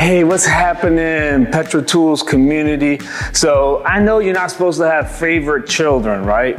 Hey, what's happening, PetraTools community? So I know you're not supposed to have favorite children, right?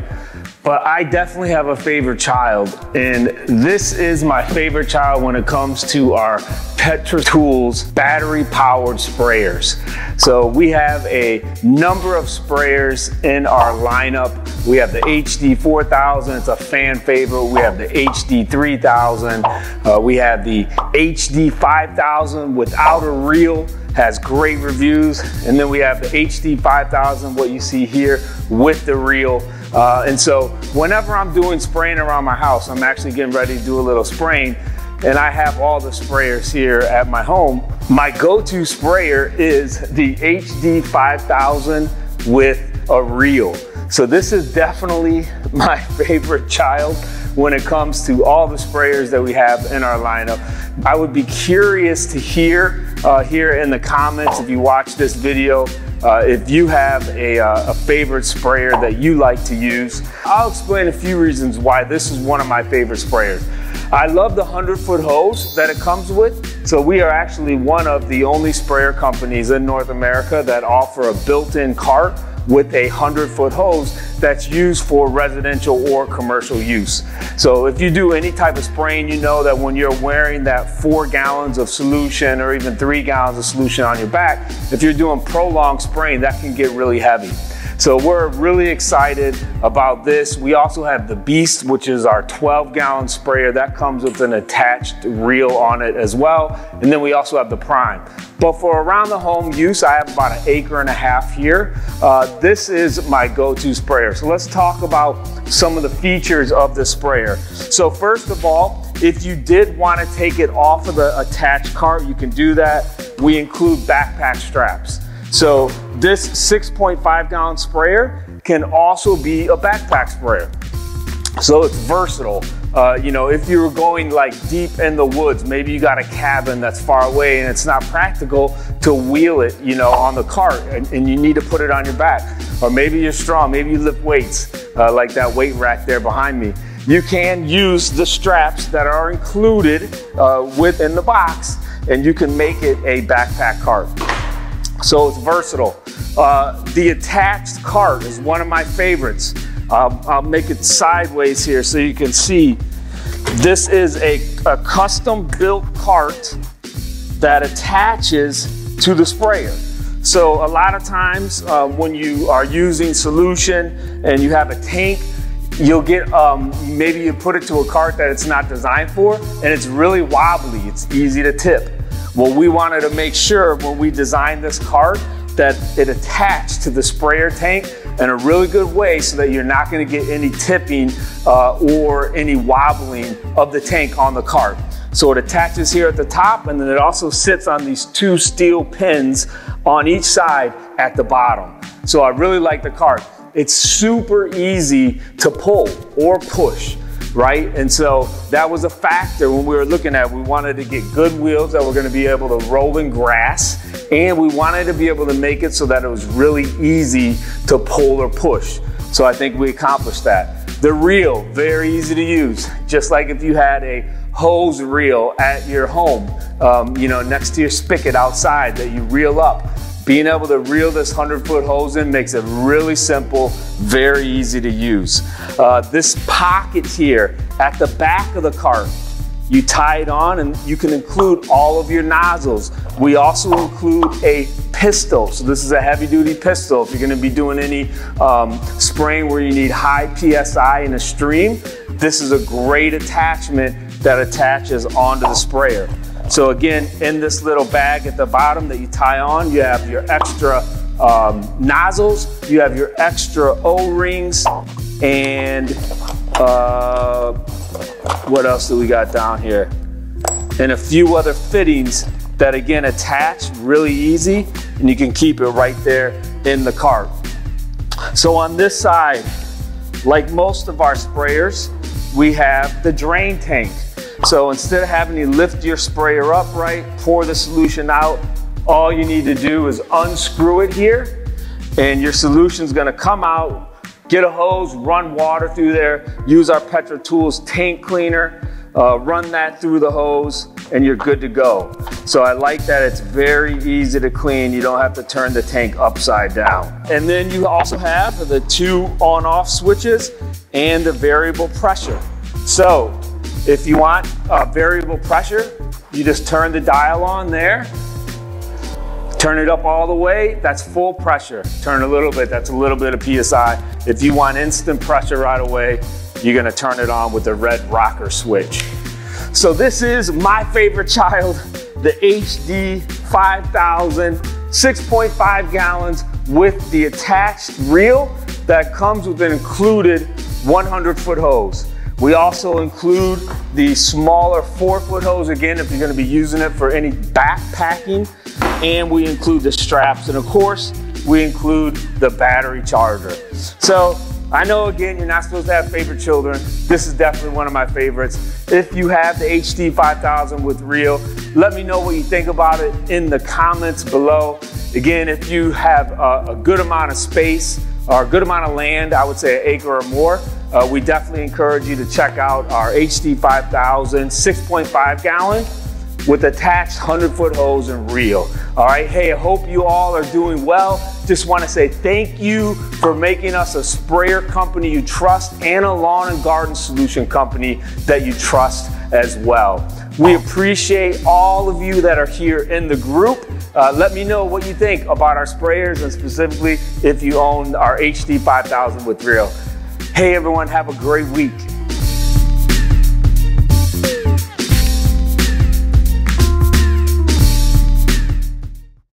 But I definitely have a favorite child, and this is my favorite child when it comes to our PetraTools battery powered sprayers. So we have a number of sprayers in our lineup. We have the HD 4000, it's a fan favorite. We have the HD 3000. Uh, we have the HD 5000 without a reel has great reviews. And then we have the HD 5000, what you see here with the reel. Uh, and so whenever I'm doing spraying around my house, I'm actually getting ready to do a little spraying and I have all the sprayers here at my home. My go-to sprayer is the HD 5000 with a reel. So this is definitely my favorite child when it comes to all the sprayers that we have in our lineup. I would be curious to hear uh, here in the comments if you watch this video uh, if you have a, uh, a, favorite sprayer that you like to use, I'll explain a few reasons why this is one of my favorite sprayers. I love the 100 foot hose that it comes with. So we are actually one of the only sprayer companies in North America that offer a built-in cart with a 100 foot hose that's used for residential or commercial use. So if you do any type of spraying, you know that when you're wearing that four gallons of solution or even three gallons of solution on your back, if you're doing prolonged spraying, that can get really heavy. So we're really excited about this. We also have the Beast, which is our 12 gallon sprayer that comes with an attached reel on it as well. And then we also have the Prime. But for around the home use, I have about an acre and a half here. Uh, this is my go-to sprayer. So let's talk about some of the features of the sprayer. So first of all, if you did want to take it off of the attached cart, you can do that. We include backpack straps. So this 6.5 gallon sprayer can also be a backpack sprayer. So it's versatile. Uh, you know, if you're going like deep in the woods, maybe you got a cabin that's far away and it's not practical to wheel it, you know, on the cart and, and you need to put it on your back. Or maybe you're strong, maybe you lift weights uh, like that weight rack there behind me. You can use the straps that are included uh, within the box and you can make it a backpack cart. So it's versatile. Uh, the attached cart is one of my favorites. Uh, I'll make it sideways here so you can see. This is a, a custom built cart that attaches to the sprayer. So a lot of times uh, when you are using solution and you have a tank, you'll get, um, maybe you put it to a cart that it's not designed for and it's really wobbly, it's easy to tip. Well, we wanted to make sure when we designed this cart that it attached to the sprayer tank in a really good way so that you're not gonna get any tipping uh, or any wobbling of the tank on the cart. So it attaches here at the top and then it also sits on these two steel pins on each side at the bottom. So I really like the cart. It's super easy to pull or push right? And so that was a factor when we were looking at, we wanted to get good wheels that were gonna be able to roll in grass, and we wanted to be able to make it so that it was really easy to pull or push. So I think we accomplished that. The reel, very easy to use. Just like if you had a hose reel at your home, um, you know, next to your spigot outside that you reel up. Being able to reel this 100 foot hose in makes it really simple, very easy to use. Uh, this pocket here at the back of the cart, you tie it on and you can include all of your nozzles. We also include a pistol. So this is a heavy duty pistol. If you're gonna be doing any um, spraying where you need high PSI in a stream, this is a great attachment that attaches onto the sprayer. So again, in this little bag at the bottom that you tie on, you have your extra um, nozzles, you have your extra O-rings, and uh, what else do we got down here? And a few other fittings that again attach really easy, and you can keep it right there in the cart. So on this side, like most of our sprayers, we have the drain tank. So instead of having to lift your sprayer up right, pour the solution out, all you need to do is unscrew it here and your solution is gonna come out, get a hose, run water through there, use our PetraTools tank cleaner, uh, run that through the hose and you're good to go. So I like that it's very easy to clean. You don't have to turn the tank upside down. And then you also have the two on off switches and the variable pressure. So if you want a variable pressure, you just turn the dial on there, turn it up all the way, that's full pressure. Turn a little bit, that's a little bit of PSI. If you want instant pressure right away, you're gonna turn it on with the red rocker switch. So this is my favorite child, the HD 5000, 6.5 gallons with the attached reel that comes with an included 100 foot hose. We also include the smaller four foot hose again if you're gonna be using it for any backpacking. And we include the straps. And of course, we include the battery charger. So I know again, you're not supposed to have favorite children. This is definitely one of my favorites. If you have the HD 5000 with reel, let me know what you think about it in the comments below. Again, if you have a, a good amount of space or a good amount of land, I would say an acre or more, uh, we definitely encourage you to check out our HD 5000 6.5 gallon with attached 100 foot hose and reel. All right, hey, I hope you all are doing well. Just want to say thank you for making us a sprayer company you trust and a lawn and garden solution company that you trust as well. We appreciate all of you that are here in the group. Uh, let me know what you think about our sprayers and specifically if you own our HD 5000 with reel. Hey everyone, have a great week.